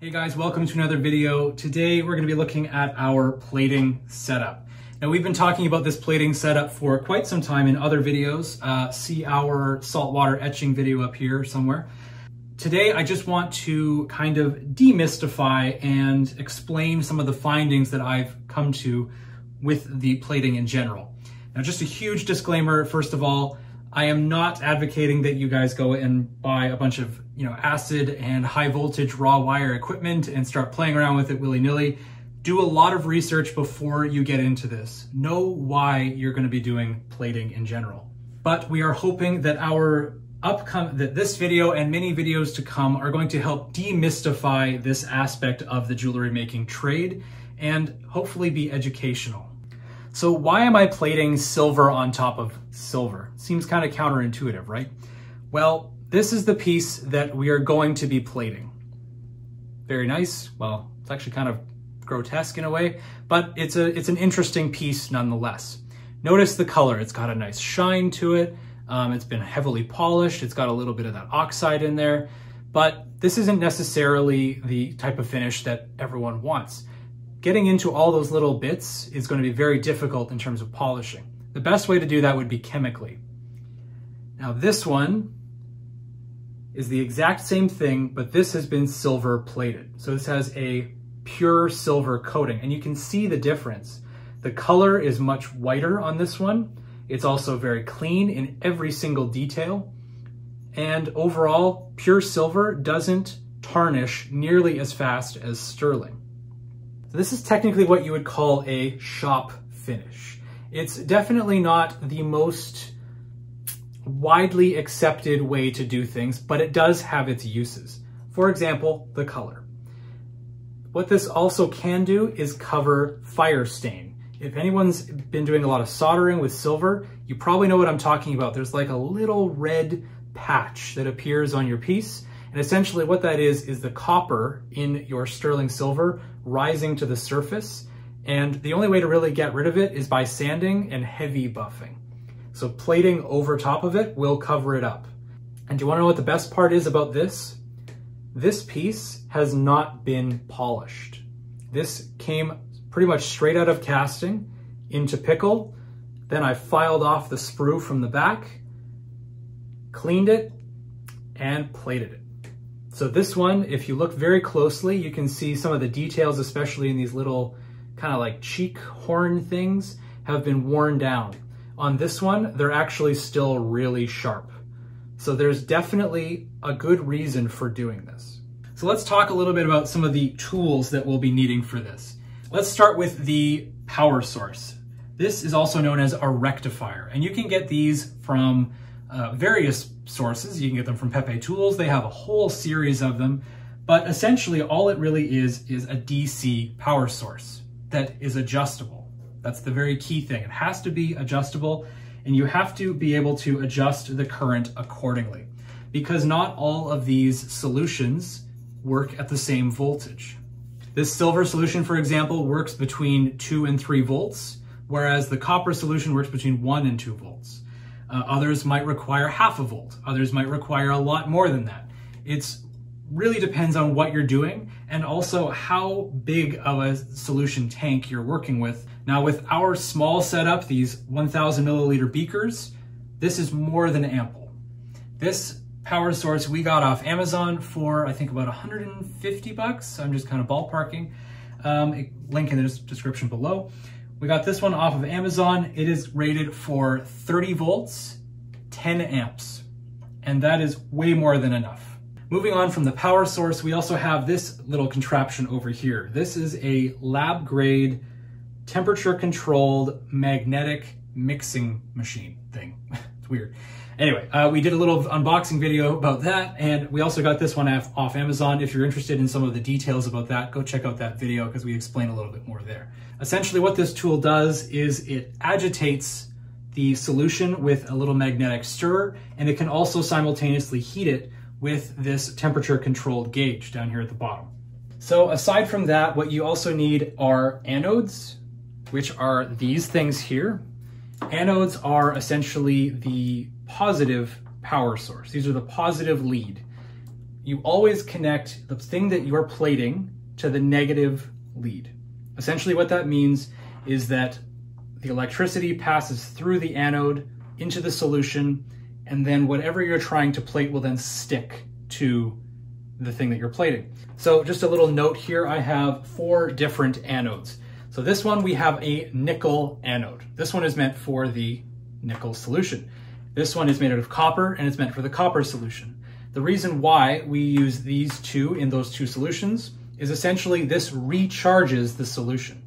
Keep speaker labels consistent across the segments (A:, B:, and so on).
A: Hey guys, welcome to another video. Today we're going to be looking at our plating setup. Now we've been talking about this plating setup for quite some time in other videos. Uh, see our saltwater etching video up here somewhere. Today I just want to kind of demystify and explain some of the findings that I've come to with the plating in general. Now just a huge disclaimer, first of all, I am not advocating that you guys go and buy a bunch of, you know, acid and high voltage raw wire equipment and start playing around with it willy-nilly. Do a lot of research before you get into this. Know why you're going to be doing plating in general. But we are hoping that our upcoming that this video and many videos to come are going to help demystify this aspect of the jewelry making trade and hopefully be educational. So why am I plating silver on top of silver? Seems kind of counterintuitive, right? Well, this is the piece that we are going to be plating. Very nice. Well, it's actually kind of grotesque in a way, but it's a it's an interesting piece nonetheless. Notice the color. It's got a nice shine to it. Um, it's been heavily polished. It's got a little bit of that oxide in there, but this isn't necessarily the type of finish that everyone wants. Getting into all those little bits is going to be very difficult in terms of polishing. The best way to do that would be chemically. Now this one is the exact same thing, but this has been silver plated. So this has a pure silver coating and you can see the difference. The color is much whiter on this one. It's also very clean in every single detail. And overall, pure silver doesn't tarnish nearly as fast as sterling. So this is technically what you would call a shop finish. It's definitely not the most widely accepted way to do things, but it does have its uses. For example, the color. What this also can do is cover fire stain. If anyone's been doing a lot of soldering with silver, you probably know what I'm talking about. There's like a little red patch that appears on your piece and essentially what that is, is the copper in your sterling silver rising to the surface. And the only way to really get rid of it is by sanding and heavy buffing. So plating over top of it will cover it up. And do you wanna know what the best part is about this? This piece has not been polished. This came pretty much straight out of casting into pickle. Then I filed off the sprue from the back, cleaned it, and plated it. So this one, if you look very closely, you can see some of the details, especially in these little kind of like cheek horn things, have been worn down. On this one, they're actually still really sharp. So there's definitely a good reason for doing this. So let's talk a little bit about some of the tools that we'll be needing for this. Let's start with the power source. This is also known as a rectifier, and you can get these from uh, various sources. You can get them from Pepe Tools. They have a whole series of them. But essentially, all it really is is a DC power source that is adjustable. That's the very key thing. It has to be adjustable, and you have to be able to adjust the current accordingly because not all of these solutions work at the same voltage. This silver solution, for example, works between 2 and 3 volts, whereas the copper solution works between 1 and 2 volts. Uh, others might require half a volt. Others might require a lot more than that. It's really depends on what you're doing and also how big of a solution tank you're working with. Now with our small setup, these 1000 milliliter beakers, this is more than ample. This power source we got off Amazon for I think about 150 bucks. I'm just kind of ballparking. Um, link in the description below. We got this one off of Amazon. It is rated for 30 volts, 10 amps, and that is way more than enough. Moving on from the power source, we also have this little contraption over here. This is a lab grade, temperature controlled magnetic mixing machine thing. weird. Anyway, uh, we did a little unboxing video about that, and we also got this one off Amazon. If you're interested in some of the details about that, go check out that video because we explain a little bit more there. Essentially what this tool does is it agitates the solution with a little magnetic stirrer, and it can also simultaneously heat it with this temperature controlled gauge down here at the bottom. So aside from that, what you also need are anodes, which are these things here. Anodes are essentially the positive power source. These are the positive lead. you always connect the thing that you're plating to the negative lead. Essentially what that means is that the electricity passes through the anode into the solution, and then whatever you're trying to plate will then stick to the thing that you're plating. So just a little note here, I have four different anodes. So this one, we have a nickel anode. This one is meant for the nickel solution. This one is made out of copper and it's meant for the copper solution. The reason why we use these two in those two solutions is essentially this recharges the solution.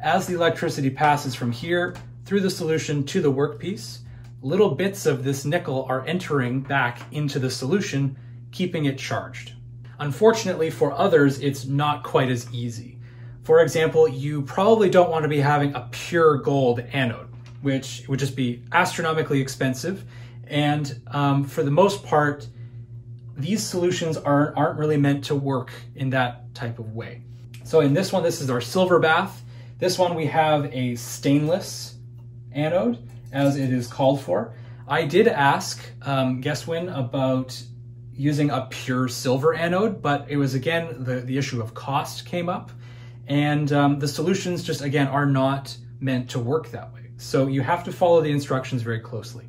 A: As the electricity passes from here through the solution to the workpiece, little bits of this nickel are entering back into the solution, keeping it charged. Unfortunately for others, it's not quite as easy. For example, you probably don't want to be having a pure gold anode, which would just be astronomically expensive. And um, for the most part, these solutions aren't, aren't really meant to work in that type of way. So in this one, this is our silver bath. This one we have a stainless anode, as it is called for. I did ask um, Gesswein about using a pure silver anode, but it was again, the, the issue of cost came up. And um, the solutions just, again, are not meant to work that way. So you have to follow the instructions very closely.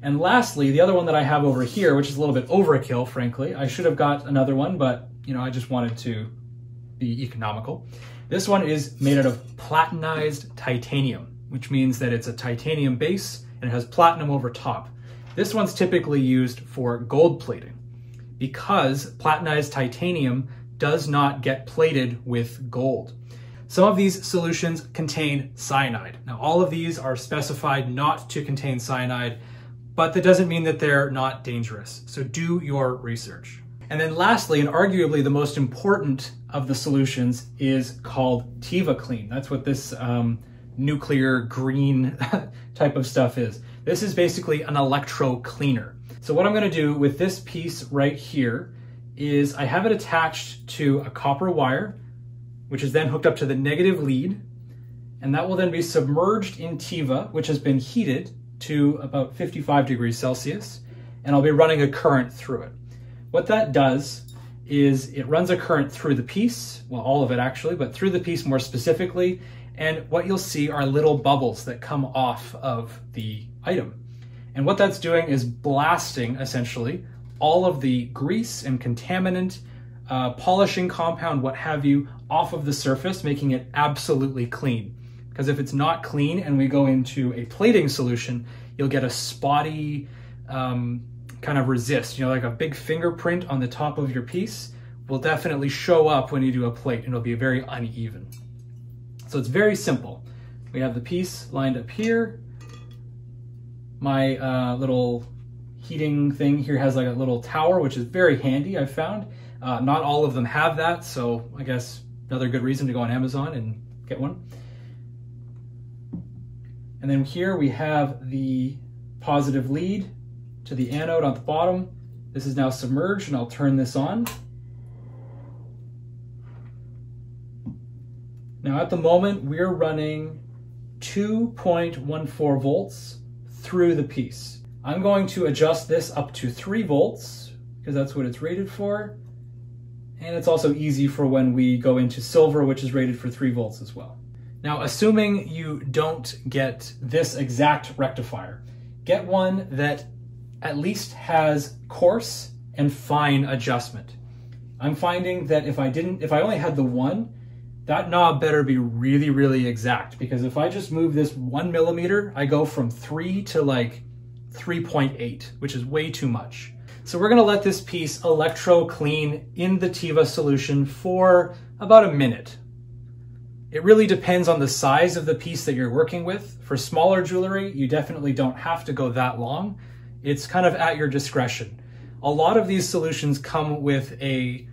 A: And lastly, the other one that I have over here, which is a little bit overkill, frankly, I should have got another one, but you know, I just wanted to be economical. This one is made out of platinized titanium, which means that it's a titanium base and it has platinum over top. This one's typically used for gold plating because platinized titanium does not get plated with gold. Some of these solutions contain cyanide. Now, all of these are specified not to contain cyanide, but that doesn't mean that they're not dangerous. So do your research. And then lastly, and arguably the most important of the solutions is called Tiva Clean. That's what this um, nuclear green type of stuff is. This is basically an electro cleaner. So what I'm gonna do with this piece right here is I have it attached to a copper wire, which is then hooked up to the negative lead, and that will then be submerged in Tiva, which has been heated to about 55 degrees Celsius, and I'll be running a current through it. What that does is it runs a current through the piece, well, all of it actually, but through the piece more specifically, and what you'll see are little bubbles that come off of the item. And what that's doing is blasting, essentially, all of the grease and contaminant, uh, polishing compound, what have you, off of the surface, making it absolutely clean. Because if it's not clean and we go into a plating solution, you'll get a spotty um, kind of resist. You know, like a big fingerprint on the top of your piece will definitely show up when you do a plate and it'll be very uneven. So it's very simple. We have the piece lined up here. My uh, little heating thing here has like a little tower, which is very handy, I've found. Uh, not all of them have that, so I guess another good reason to go on Amazon and get one. And then here we have the positive lead to the anode on the bottom. This is now submerged and I'll turn this on. Now at the moment we're running 2.14 volts through the piece. I'm going to adjust this up to 3 volts because that's what it's rated for. And it's also easy for when we go into silver, which is rated for 3 volts as well. Now, assuming you don't get this exact rectifier, get one that at least has coarse and fine adjustment. I'm finding that if I didn't, if I only had the one, that knob better be really, really exact because if I just move this one millimeter, I go from three to like 3.8, which is way too much. So we're gonna let this piece electro clean in the Tiva solution for about a minute. It really depends on the size of the piece that you're working with. For smaller jewelry, you definitely don't have to go that long. It's kind of at your discretion. A lot of these solutions come with a,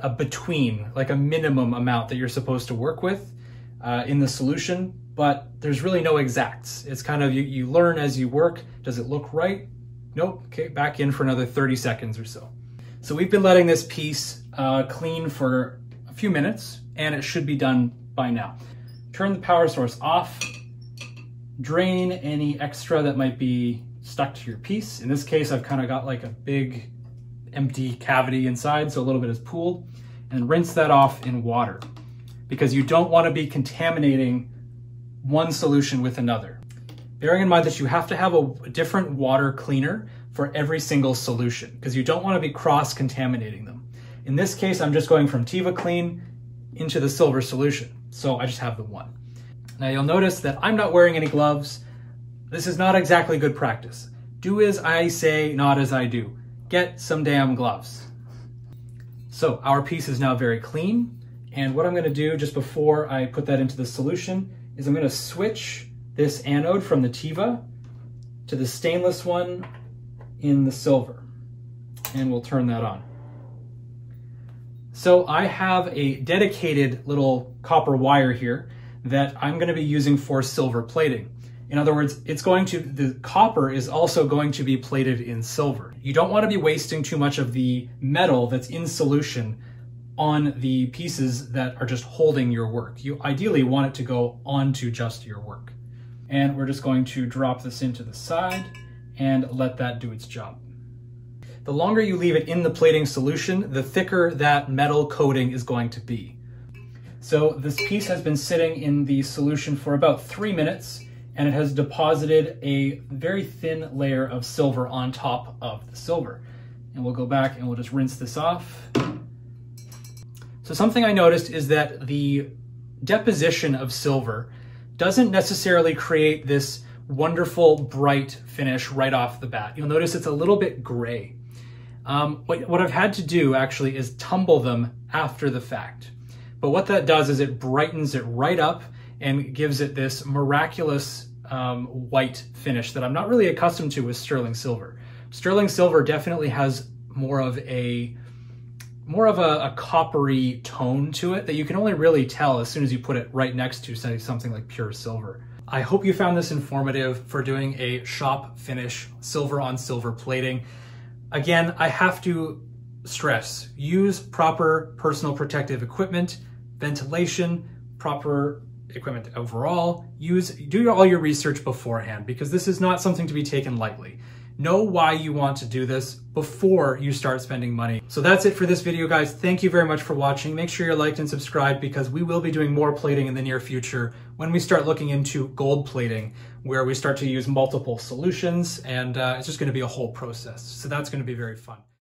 A: a between, like a minimum amount that you're supposed to work with uh, in the solution but there's really no exacts. It's kind of, you, you learn as you work. Does it look right? Nope, okay, back in for another 30 seconds or so. So we've been letting this piece uh, clean for a few minutes and it should be done by now. Turn the power source off, drain any extra that might be stuck to your piece. In this case, I've kind of got like a big empty cavity inside, so a little bit is pooled, and rinse that off in water because you don't want to be contaminating one solution with another. Bearing in mind that you have to have a different water cleaner for every single solution because you don't want to be cross-contaminating them. In this case, I'm just going from Tiva Clean into the silver solution, so I just have the one. Now you'll notice that I'm not wearing any gloves. This is not exactly good practice. Do as I say, not as I do. Get some damn gloves. So our piece is now very clean. And what I'm gonna do just before I put that into the solution is I'm gonna switch this anode from the Tiva to the stainless one in the silver. And we'll turn that on. So I have a dedicated little copper wire here that I'm gonna be using for silver plating. In other words, it's going to, the copper is also going to be plated in silver. You don't want to be wasting too much of the metal that's in solution on the pieces that are just holding your work. You ideally want it to go onto just your work. And we're just going to drop this into the side and let that do its job. The longer you leave it in the plating solution, the thicker that metal coating is going to be. So this piece has been sitting in the solution for about three minutes and it has deposited a very thin layer of silver on top of the silver. And we'll go back and we'll just rinse this off. So something I noticed is that the deposition of silver doesn't necessarily create this wonderful bright finish right off the bat. You'll notice it's a little bit gray. Um, what, what I've had to do actually is tumble them after the fact. But what that does is it brightens it right up and gives it this miraculous um, white finish that I'm not really accustomed to with sterling silver. Sterling silver definitely has more of a more of a, a, coppery tone to it that you can only really tell as soon as you put it right next to say something like pure silver. I hope you found this informative for doing a shop finish silver on silver plating. Again, I have to stress, use proper personal protective equipment, ventilation, proper equipment overall. Use do all your research beforehand because this is not something to be taken lightly. Know why you want to do this before you start spending money. So that's it for this video, guys. Thank you very much for watching. Make sure you're liked and subscribed because we will be doing more plating in the near future when we start looking into gold plating, where we start to use multiple solutions and uh, it's just gonna be a whole process. So that's gonna be very fun.